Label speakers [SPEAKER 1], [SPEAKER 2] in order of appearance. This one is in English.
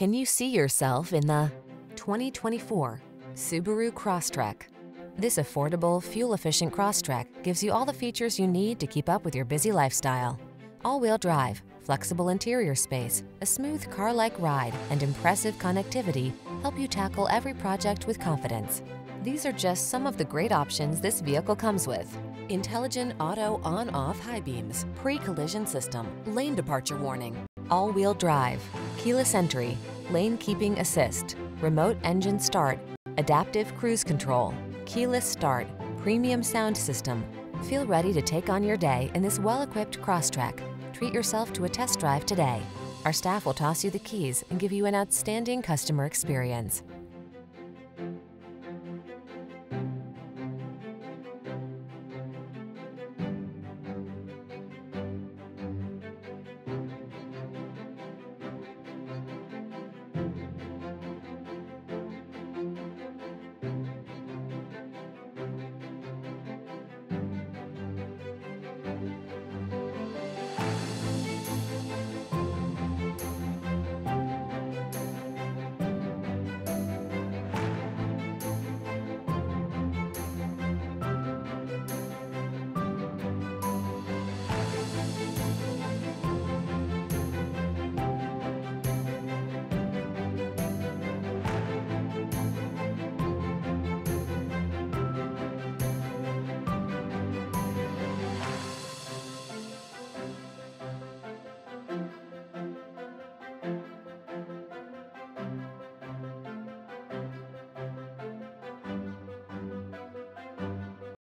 [SPEAKER 1] Can you see yourself in the 2024 Subaru Crosstrek? This affordable, fuel-efficient Crosstrek gives you all the features you need to keep up with your busy lifestyle. All-wheel drive, flexible interior space, a smooth car-like ride, and impressive connectivity help you tackle every project with confidence. These are just some of the great options this vehicle comes with. Intelligent auto on-off high beams, pre-collision system, lane departure warning, all-wheel drive, keyless entry, lane keeping assist, remote engine start, adaptive cruise control, keyless start, premium sound system. Feel ready to take on your day in this well-equipped Crosstrek. Treat yourself to a test drive today. Our staff will toss you the keys and give you an outstanding customer experience.